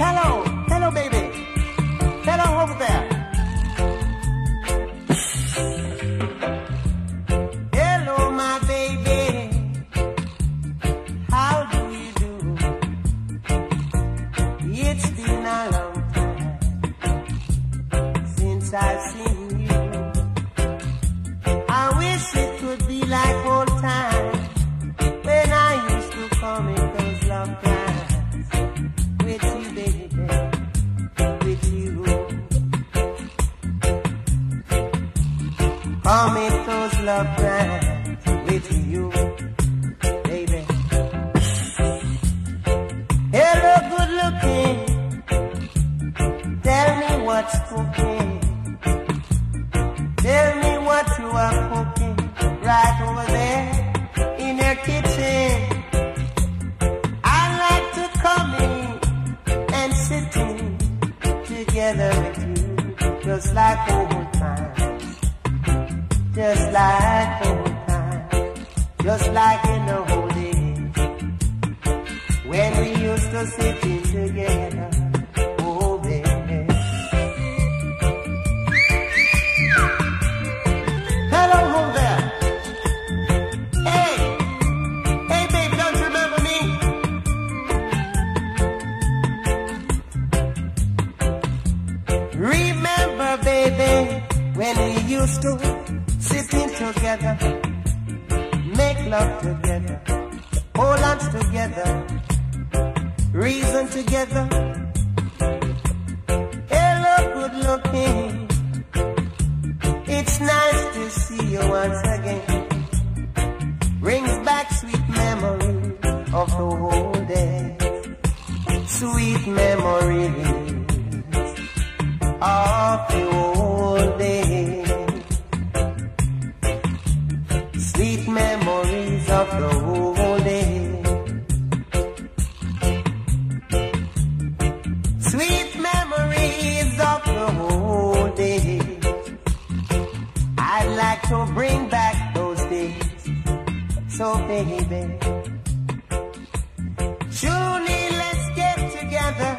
Hello, hello, baby. Hello over there. In those love with you, baby. Hello, good looking. Tell me what's cooking. Tell me what you are cooking right over there in your kitchen. I like to come in and sit in together with you, just like old times, just like old times, just like in the old days when we used to sit in together. Oh, baby. Hello, home there. Hey, hey, babe, don't you remember me? Remember, baby, when we used to sit in together, make love together, hold hands together, reason together. Hello, good looking. It's nice to see you once again. Brings back sweet memories of the whole day. Sweet memories of I'd like to bring back those days. So baby, surely let's get together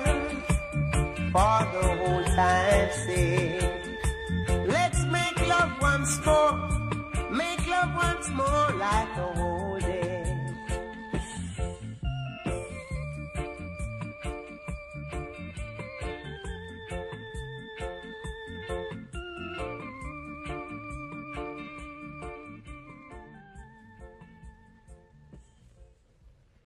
for the whole time's sake. Let's make love once more, make love once more like the